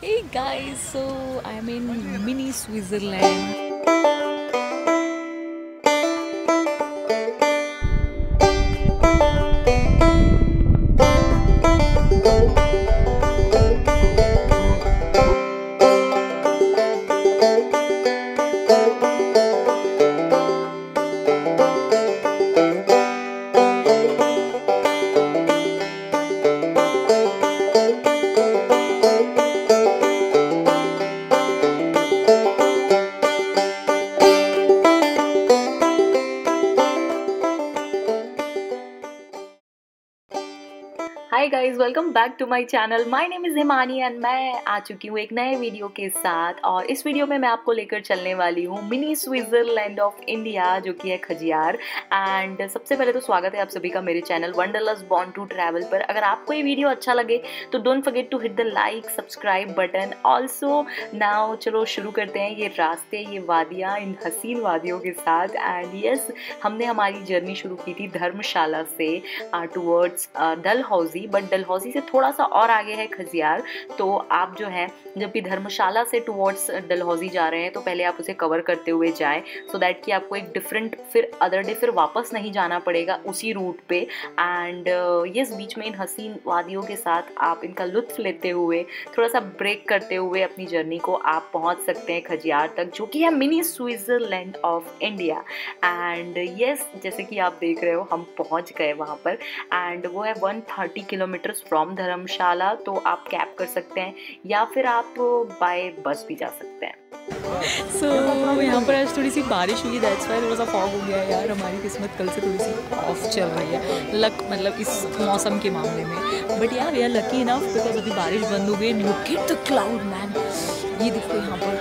Hey guys, so I'm in mini Switzerland. Guys welcome back to my channel my name is Himani and मैं आ चुकी हूँ एक नए वीडियो के साथ और इस वीडियो में मैं आपको लेकर चलने वाली हूँ मिनी स्विट्ज़रलैंड ऑफ़ इंडिया जो कि है खजियार। एंड सबसे पहले तो स्वागत है आप सभी का मेरे channel wanderlust bound to travel पर। अगर आपको ये वीडियो अच्छा लगे तो don't forget to hit the like subscribe button also now चलो शुरू करते हैं ये रास्ते, ये वादियाँ, इन हसीन वादियों के साथ। एंड यस हमने हमारी जर्नी शुरू की थी धर्मशाला से towards Dalhousie but Dalhousie से थोड़ा सा और आगे है खजियार। तो आप जो है जब भी धर्मशाला से टुवर्ड्स डलहौजी जा रहे हैं तो पहले आप उसे कवर करते हुए जाएँ सो दैट कि आपको एक डिफरेंट फिर अदर डे फिर वापस नहीं जाना पड़ेगा उसी रूट पे। एंड यस बीच में इन हसीन वादियों के साथ आप इनका लुत्फ लेते हुए, थोड़ा सा ब्रेक करते हुए अपनी जर्नी को आप पहुँच सकते हैं खजियार तक, जो कि है mini Switzerland of India and yes जैसे कि आप देख रहे हो, हम पहुँच गए वहाँ पर। एंड वो है 130 किलोमीटर्स फ्रॉम धर्मशाला तो आप कैब कर सकते हैं या फिर आप बाय बस भी जा सकते हैं। सो so, यहाँ पर आज थोड़ी सी बारिश हुई दैट्स वाई थोड़ा सा फॉग हो गया यार हमारी किस्मत कल से थोड़ी सी ऑफ़ चल रही है लक मतलब इस मौसम के मामले में। बट यार आर लकी इनफ बिकॉज़ अभी बारिश बंद हो गई look at the cloud man ये देखो यहाँ पर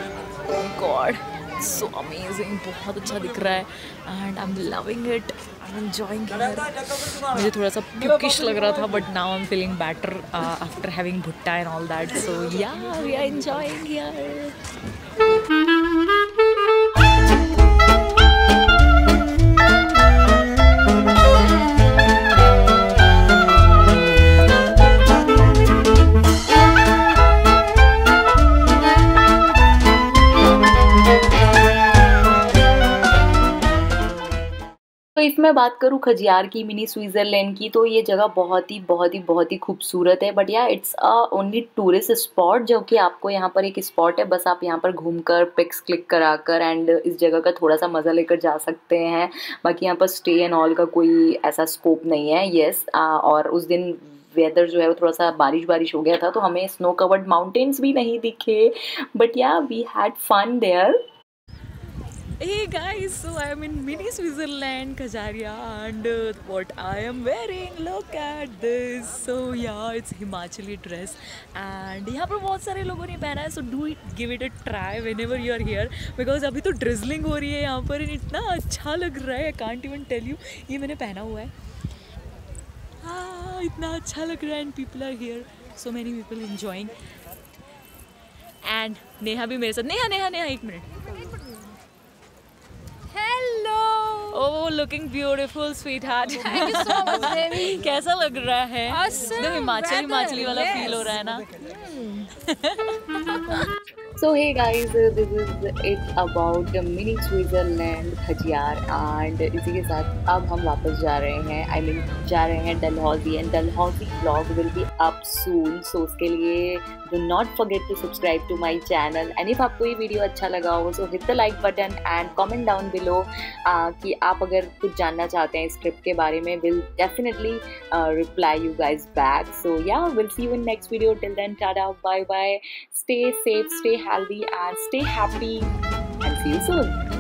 गॉड सो अमेजिंग बहुत अच्छा दिख रहा है. And I am loving it I am enjoying मुझे थोड़ा सा पुकिश लग रहा था but now I am feeling better after having bhutta and all that so yeah we are enjoying यार तो इफ़ मैं बात करूँ खजियार की, मिनी स्विट्ज़रलैंड की तो ये जगह बहुत ही बहुत ही बहुत ही खूबसूरत है। But yeah it's a only tourist spot जो कि आपको यहाँ पर एक स्पॉट है। बस आप यहाँ पर घूमकर पिक्स क्लिक कराकर एंड इस जगह का थोड़ा सा मज़ा लेकर जा सकते हैं। बाकी यहाँ पर स्टे एंड ऑल का कोई ऐसा स्कोप नहीं है। येस और उस दिन वेदर जो है वो थोड़ा सा बारिश बारिश हो गया था तो हमें स्नो कवर्ड माउंटेन्स भी नहीं दिखे। But yeah we had fun there Hey guys, so I am in mini Switzerland, Kajaria, and uh, what I am wearing, look at this. So yeah, it's Himachali dress, and यहाँ पर बहुत सारे लोगों ने पहना है so do it, give it a try whenever you are here because अभी तो drizzling हो रही है यहाँ पर इतना अच्छा लग रहा है I can't even tell you ये मैंने पहना हुआ है हाँ इतना अच्छा लग रहा है and people are here so many people enjoying and Neha भी मेरे साथ नेहा नेहा नेहा एक minute Oh, looking beautiful, sweetheart. Thank you so much, baby. कैसा लग रहा है Awesome. हिमाचल हिमाचली वाला फील हो रहा है ना So hey guys, uh, this is it about the mini Switzerland Khajjiar and इसी के साथ अब हम वापस जा रहे हैं आई I मीन mean, जा रहे हैं Dalhousie and Dalhousie blog will be up soon so उसके लिए do not forget to subscribe to my channel and if आपको ये वीडियो अच्छा लगा हो so hit the like button and comment down below कि आप अगर कुछ जानना चाहते हैं इस ट्रिप के बारे में will definitely reply you guys back so yeah will see you in next video till then tata bye bye stay safe, stay healthy, and stay happy. And see you soon.